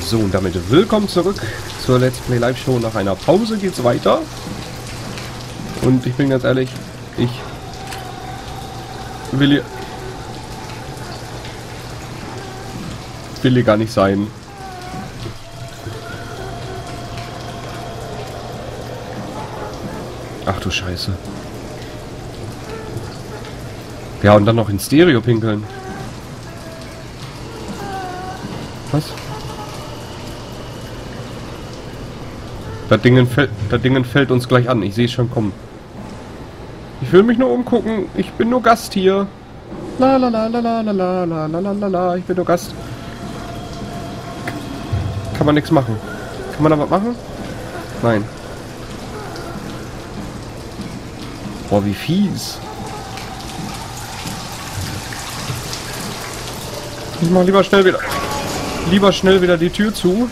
So, und damit willkommen zurück zur Let's Play Live Show. Nach einer Pause geht's weiter. Und ich bin ganz ehrlich, ich will hier, will hier gar nicht sein. Ach du Scheiße. Ja, und dann noch in Stereo pinkeln. Was? Das Ding, fällt, das Ding fällt uns gleich an. Ich sehe es schon kommen. Ich will mich nur umgucken. Ich bin nur Gast hier. La la la la la la la la la la la. Ich bin nur Gast. Kann man nichts machen. Kann man da was machen? Nein. Boah, wie fies. Ich mach lieber schnell wieder. Lieber schnell wieder die Tür zu.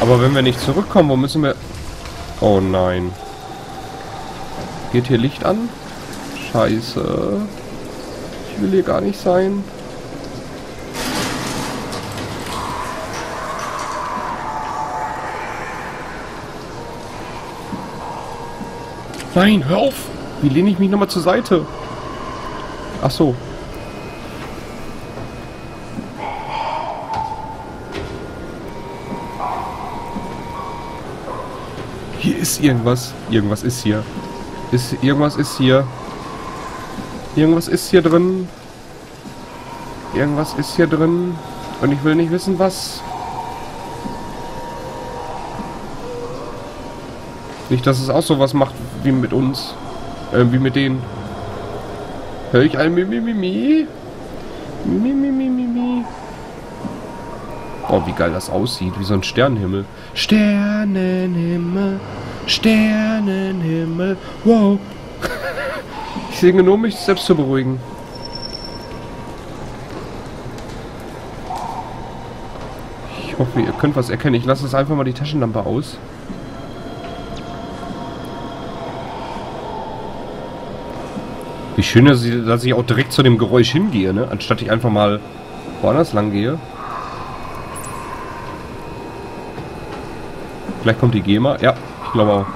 Aber wenn wir nicht zurückkommen, wo müssen wir... Oh nein. Geht hier Licht an? Scheiße. Ich will hier gar nicht sein. Nein, hör auf! Wie lehne ich mich nochmal zur Seite? Ach so. Ist irgendwas. Irgendwas ist hier. Ist, irgendwas ist hier. Irgendwas ist hier drin. Irgendwas ist hier drin. Und ich will nicht wissen, was. Nicht, dass es auch sowas macht wie mit uns. Äh, wie mit denen. Hör ich ein Mimimimi? Mimimimi. Oh, wie geil das aussieht. Wie so ein Sternenhimmel. Sternenhimmel. Sternenhimmel. Wow. ich singe nur, um mich selbst zu beruhigen. Ich hoffe, ihr könnt was erkennen. Ich lasse jetzt einfach mal die Taschenlampe aus. Wie schön, dass ich, dass ich auch direkt zu dem Geräusch hingehe, ne? Anstatt ich einfach mal woanders lang gehe. Vielleicht kommt die GEMA. Ja, ich glaube auch.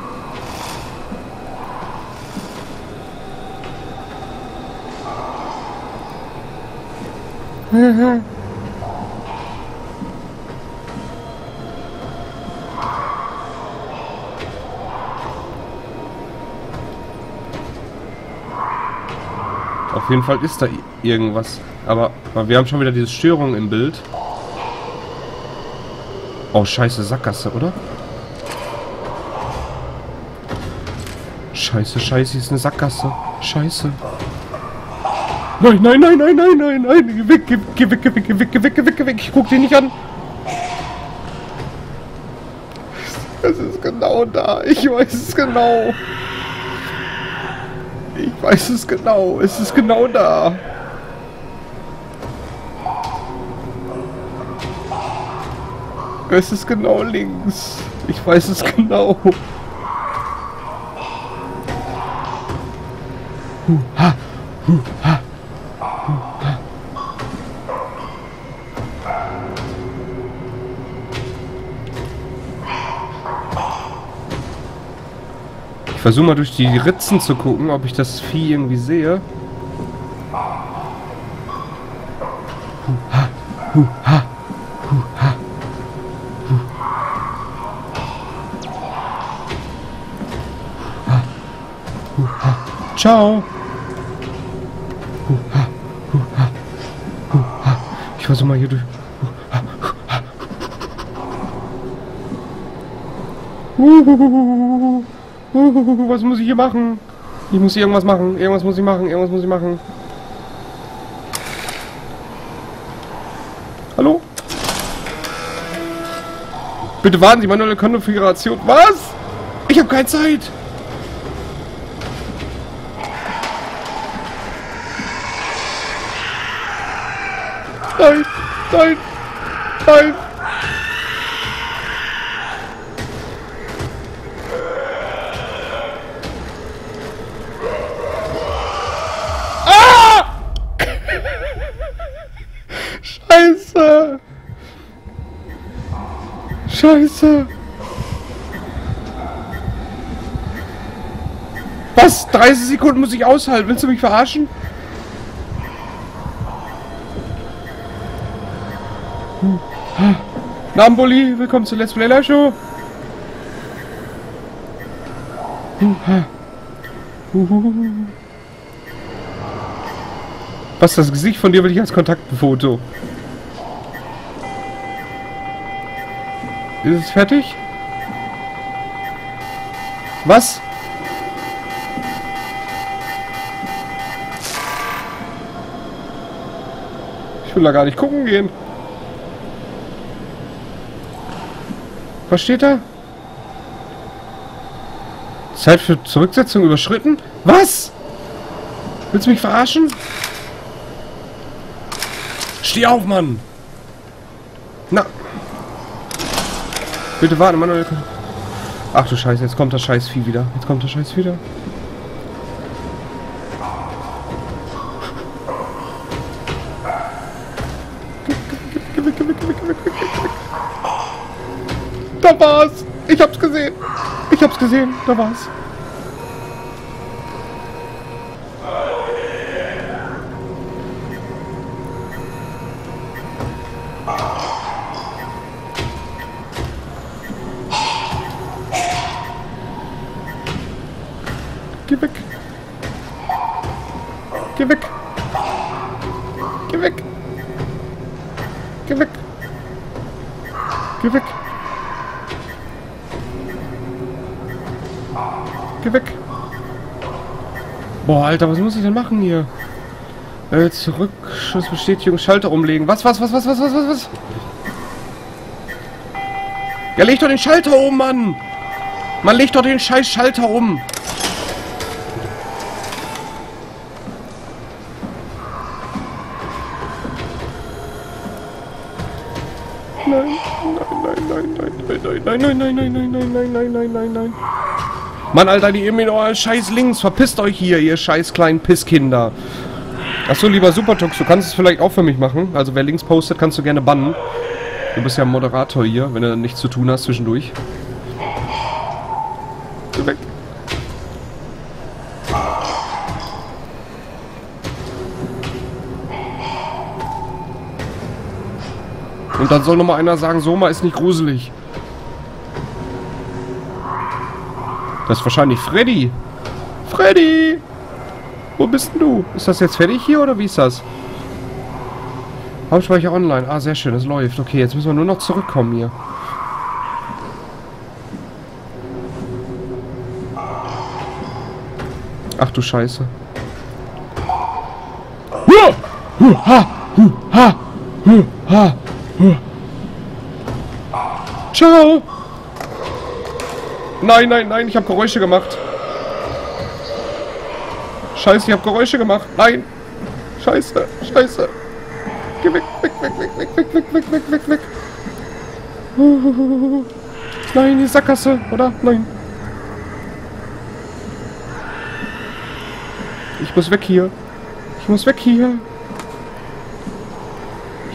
Auf jeden Fall ist da irgendwas. Aber, wir haben schon wieder diese Störung im Bild. Oh, scheiße, Sackgasse, oder? Scheiße, scheiße, hier ist eine Sackgasse. Scheiße. Nein, nein, nein, nein, nein, nein, nein. Geh weg, geh, geh weg, geh weg, geh weg, geh weg, geh weg, geh weg. Ich guck dir nicht an. Es ist genau da. Ich weiß es genau. Ich weiß es genau. Es ist genau da. Es ist genau links. Ich weiß es genau. Ich versuche mal durch die Ritzen zu gucken, ob ich das Vieh irgendwie sehe. Ha. Ciao. Versuche mal hier durch. Was muss ich hier machen? Ich muss hier irgendwas machen. Irgendwas muss ich machen. Irgendwas muss ich machen. Hallo? Bitte warten Sie, manuelle Konfiguration. Was? Ich habe keine Zeit. Nein, nein, nein. Ah! Scheiße. Scheiße. Was? 30 Sekunden muss ich aushalten. Willst du mich verarschen? Namboli, willkommen zur Let's Play Live Show. Was, das Gesicht von dir will ich als Kontaktfoto. Ist es fertig? Was? Ich will da gar nicht gucken gehen. Was steht da? Zeit für Zurücksetzung überschritten? Was? Willst du mich verarschen? Steh auf, Mann! Na. Bitte warten, Manuel. Ach du Scheiße, jetzt kommt das Scheißvieh wieder. Jetzt kommt das Scheiß wieder. Da war's! Ich hab's gesehen! Ich hab's gesehen, da war's. Alter, was muss ich denn machen hier? Äh, Zurückschussbestätigung, Schalter umlegen. Was, was, was, was, was, was, was, was? Ja, leg doch den Schalter um, Mann! Man legt doch den scheiß Schalter um! Mann, Alter, die ihr mit euren scheiß Links. Verpisst euch hier, ihr scheiß kleinen Pisskinder. Achso, lieber Supertux, du kannst es vielleicht auch für mich machen. Also wer Links postet, kannst du gerne bannen. Du bist ja Moderator hier, wenn du nichts zu tun hast zwischendurch. Geh weg. Und dann soll noch mal einer sagen, Soma ist nicht gruselig. Das ist wahrscheinlich Freddy. Freddy! Wo bist denn du? Ist das jetzt fertig hier oder wie ist das? Hauptspeicher online. Ah, sehr schön, es läuft. Okay, jetzt müssen wir nur noch zurückkommen hier. Ach du Scheiße. Ciao! Nein, nein, nein, ich habe Geräusche gemacht. Scheiße, ich habe Geräusche gemacht. Nein! Scheiße, scheiße. Geh weg, weg, weg, weg, weg, weg, weg, weg, weg, weg, weg. Uh, nein, die Sackgasse, oder? Nein. Ich muss weg hier. Ich muss weg hier.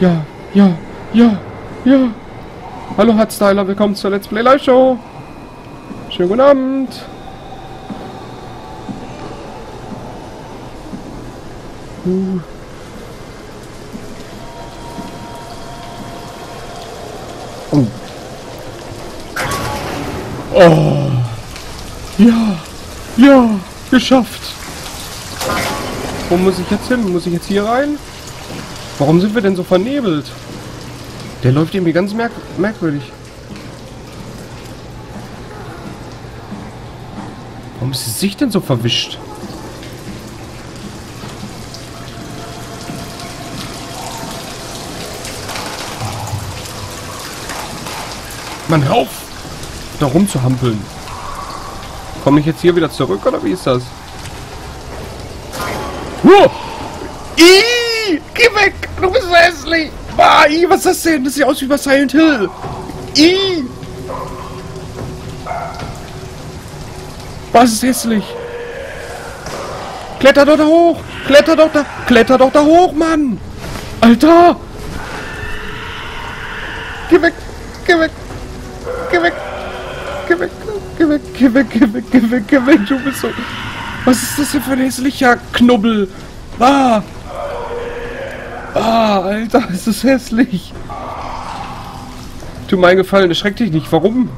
Ja, ja, ja, ja. Hallo Hardstyler, willkommen zur Let's Play Live Show. Schönen guten Abend. Oh. Oh. Ja. Ja. Geschafft. Wo muss ich jetzt hin? Muss ich jetzt hier rein? Warum sind wir denn so vernebelt? Der läuft irgendwie ganz merk merkwürdig. Ist die Sicht denn so verwischt? Mann, hör auf! Da rumzuhampeln. Komme ich jetzt hier wieder zurück oder wie ist das? Wow! Ih, geh weg! Du bist hässlich! Ah, ih, was ist das denn? Das sieht aus wie bei Silent Hill! Ih! Was ist hässlich? Kletter doch da hoch! Kletter doch da! Kletter doch da hoch, Mann! Alter! Geh weg! Geh weg! geh weg, geh weg, geh weg, geh weg, du bist so... Was ist das denn für ein hässlicher Knubbel? Ah! Ah, Alter, ist das hässlich. Tu mir einen Gefallen, erschreck dich nicht. Warum?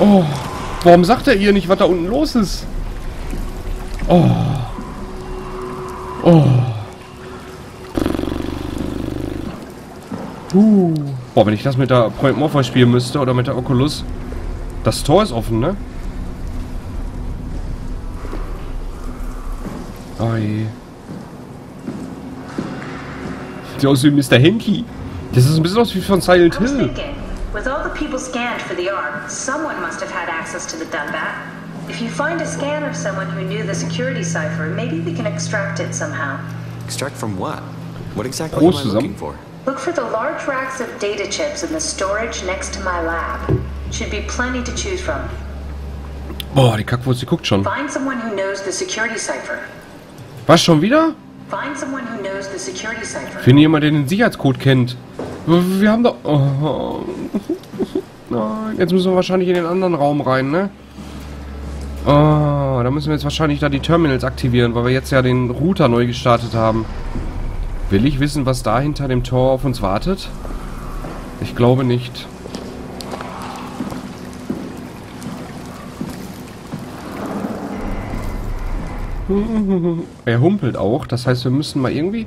Oh, warum sagt er ihr nicht, was da unten los ist? Oh. Oh. Uh. Boah, wenn ich das mit der Point Morpheus spielen müsste oder mit der Oculus. Das Tor ist offen, ne? Oh je. Sieht aus wie Mr. Henky. Das ist ein bisschen aus wie von Silent Hill. Thinking, with all the people scanned for the Ark, someone must have had access to the Dunbat. If you find a scan of someone who knew the security cipher, maybe we can extract it somehow. Extract from what? What exactly am I zusammen. looking um. for? Look for the large racks of data chips in the storage next to my lab. Should be plenty to choose from. Boah, die Kackwurst, die guckt schon. Find someone who knows the security cipher. Was, schon wieder? Find someone who knows the security cipher. Finde jemand, der den Sicherheitscode kennt. Wir haben doch... Oh. oh, oh. Nein, jetzt müssen wir wahrscheinlich in den anderen Raum rein, ne? Oh, da müssen wir jetzt wahrscheinlich da die Terminals aktivieren, weil wir jetzt ja den Router neu gestartet haben. Will ich wissen, was da hinter dem Tor auf uns wartet? Ich glaube nicht. Er humpelt auch, das heißt, wir müssen mal irgendwie...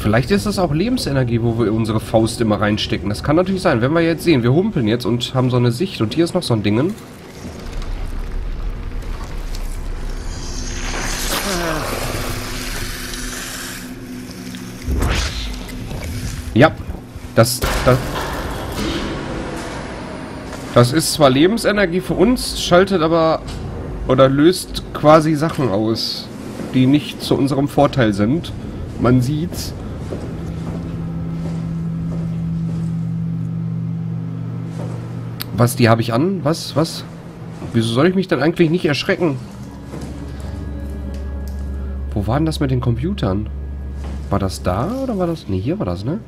Vielleicht ist das auch Lebensenergie, wo wir unsere Faust immer reinstecken. Das kann natürlich sein. Wenn wir jetzt sehen, wir humpeln jetzt und haben so eine Sicht und hier ist noch so ein Dingen. Ja, das, das... Das ist zwar Lebensenergie für uns, schaltet aber oder löst quasi Sachen aus, die nicht zu unserem Vorteil sind. Man sieht's. Was, die habe ich an? Was, was? Wieso soll ich mich dann eigentlich nicht erschrecken? Wo war denn das mit den Computern? War das da oder war das... Ne, hier war das, ne?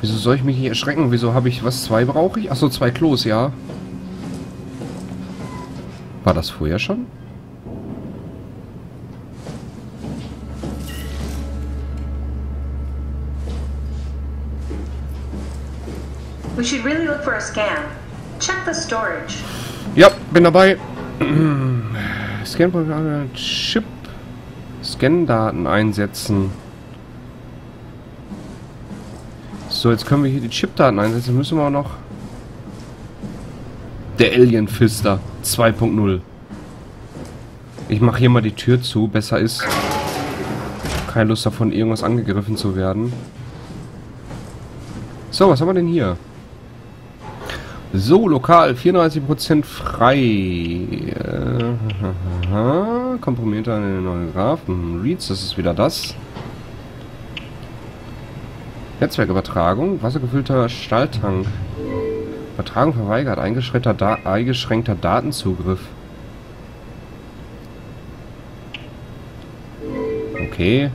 Wieso soll ich mich nicht erschrecken? Wieso habe ich... Was, zwei brauche ich? Achso, zwei Klos, ja. War das vorher schon? Should really look for a scan. Check the storage. Ja, bin dabei. Scan Chip. Scan-Daten einsetzen. So, jetzt können wir hier die Chip-Daten einsetzen. Müssen wir auch noch... Der Alien Fister 2.0. Ich mache hier mal die Tür zu. Besser ist... Keine Lust davon, irgendwas angegriffen zu werden. So, was haben wir denn hier? So, lokal, 34% frei. Äh, Kompromitter an den neuen Grafen. Reads, das ist wieder das. Netzwerkübertragung, wassergefüllter Stahltank. Übertragung verweigert, eingeschränkter, da eingeschränkter Datenzugriff. Okay.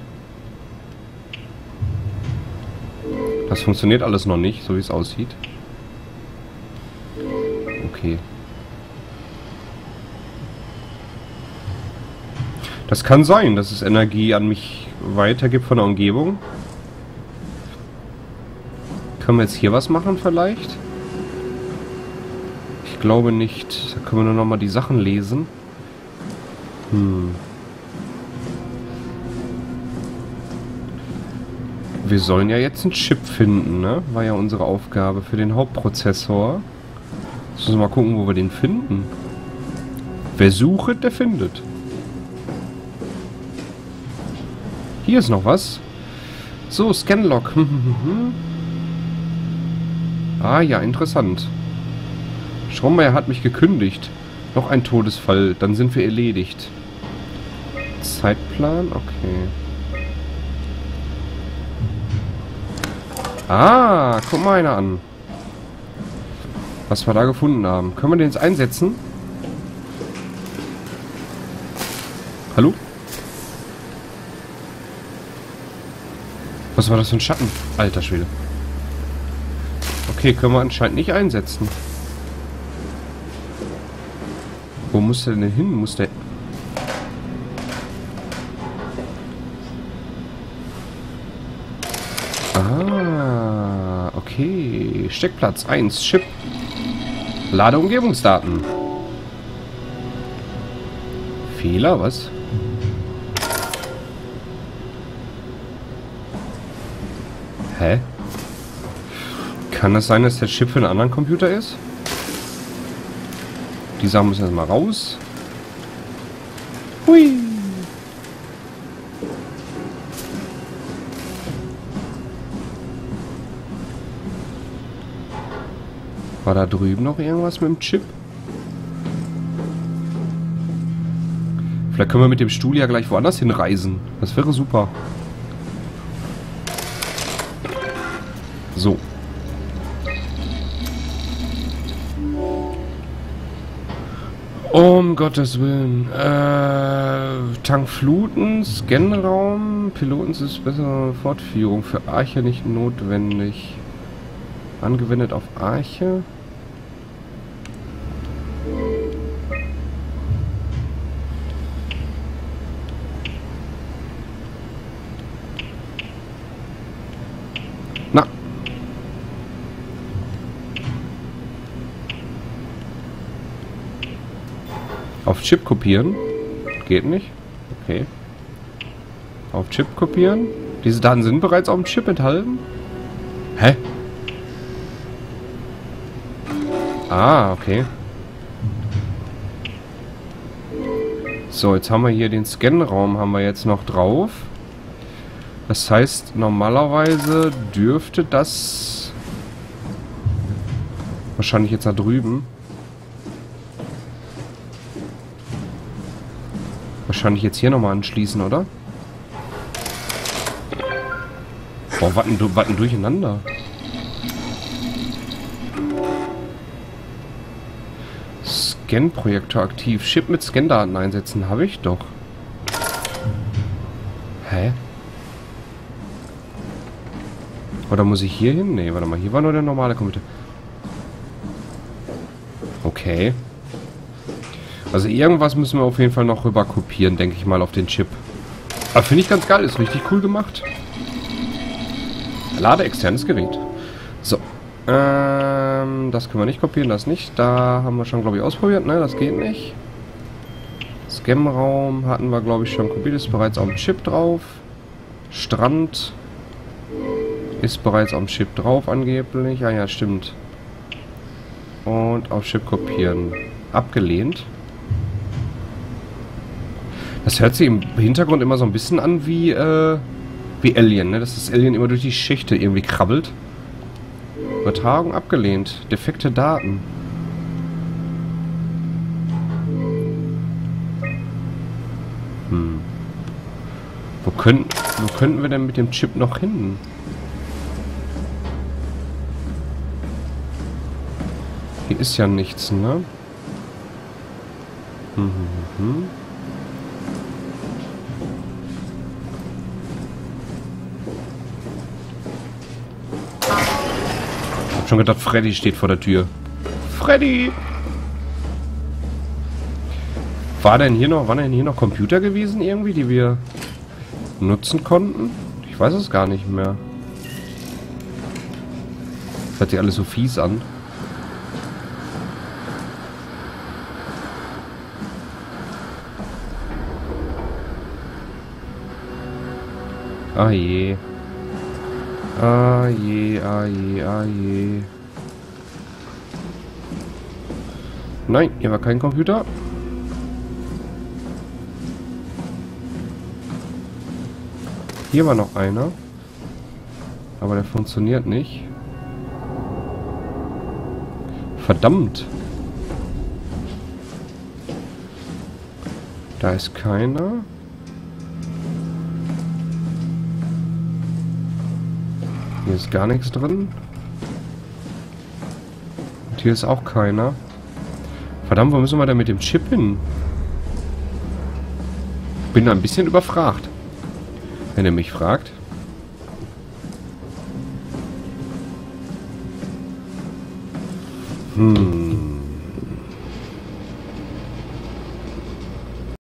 Das funktioniert alles noch nicht, so wie es aussieht. Okay. Das kann sein, dass es Energie an mich weitergibt von der Umgebung. Können wir jetzt hier was machen vielleicht? Ich glaube nicht. Da können wir nur noch mal die Sachen lesen. Hm. Wir sollen ja jetzt einen Chip finden, ne? War ja unsere Aufgabe für den Hauptprozessor. Müssen wir mal gucken, wo wir den finden. Wer sucht, der findet. Hier ist noch was. So, Scanlog. ah ja, interessant. Schraumeier hat mich gekündigt. Noch ein Todesfall, dann sind wir erledigt. Zeitplan, okay. Ah, guck mal einer an. Was wir da gefunden haben. Können wir den jetzt einsetzen? Was war das für ein Schatten? Alter Schwede. Okay, können wir anscheinend nicht einsetzen. Wo muss der denn hin? Muss der... Ah, okay. Steckplatz 1, Chip. Lade Umgebungsdaten. Fehler, was? Hä? Kann es sein, dass der Chip für einen anderen Computer ist? Die Sachen müssen erstmal raus. Hui. War da drüben noch irgendwas mit dem Chip? Vielleicht können wir mit dem Stuhl ja gleich woanders hinreisen. Das wäre super. So. Um Gottes Willen. Äh, Tank fluten, Scanraum, Pilotens ist bessere Fortführung. Für Arche nicht notwendig. Angewendet auf Arche. Na. Auf Chip kopieren. Geht nicht. Okay. Auf Chip kopieren. Diese Daten sind bereits auf dem Chip enthalten. Ah, okay. So, jetzt haben wir hier den Scanraum haben wir jetzt noch drauf. Das heißt, normalerweise dürfte das wahrscheinlich jetzt da drüben. Wahrscheinlich jetzt hier nochmal anschließen, oder? Boah, was ein, was ein Durcheinander. Scan-Projektor aktiv. Chip mit Scan-Daten einsetzen. Habe ich doch. Hä? Oder muss ich hier hin? Nee, warte mal. Hier war nur der normale Computer. Okay. Also irgendwas müssen wir auf jeden Fall noch rüber kopieren, denke ich mal, auf den Chip. Aber finde ich ganz geil. Ist richtig cool gemacht. Lade externes Gerät. Ähm, das können wir nicht kopieren, das nicht. Da haben wir schon, glaube ich, ausprobiert, ne? Das geht nicht. Scam-Raum hatten wir, glaube ich, schon kopiert. Ist bereits auf dem Chip drauf. Strand ist bereits auf dem Chip drauf, angeblich. Ah ja, stimmt. Und auf Chip kopieren. Abgelehnt. Das hört sich im Hintergrund immer so ein bisschen an wie, äh, wie Alien, ne? Dass das Alien immer durch die Schichte irgendwie krabbelt. Übertragung abgelehnt. Defekte Daten. Hm. Wo, können, wo könnten wir denn mit dem Chip noch hin? Hier ist ja nichts, ne? Hm, hm, hm. hm. Schon gedacht, Freddy steht vor der Tür. Freddy! War denn hier noch, waren denn hier noch Computer gewesen irgendwie, die wir nutzen konnten? Ich weiß es gar nicht mehr. Das hört sich alles so fies an. Ah je. Ah je, ah je, ah je. Nein, hier war kein Computer. Hier war noch einer. Aber der funktioniert nicht. Verdammt. Da ist keiner. Hier ist gar nichts drin. Und hier ist auch keiner. Verdammt, wo müssen wir da mit dem Chip hin? Bin da ein bisschen überfragt. Wenn ihr mich fragt. Hm.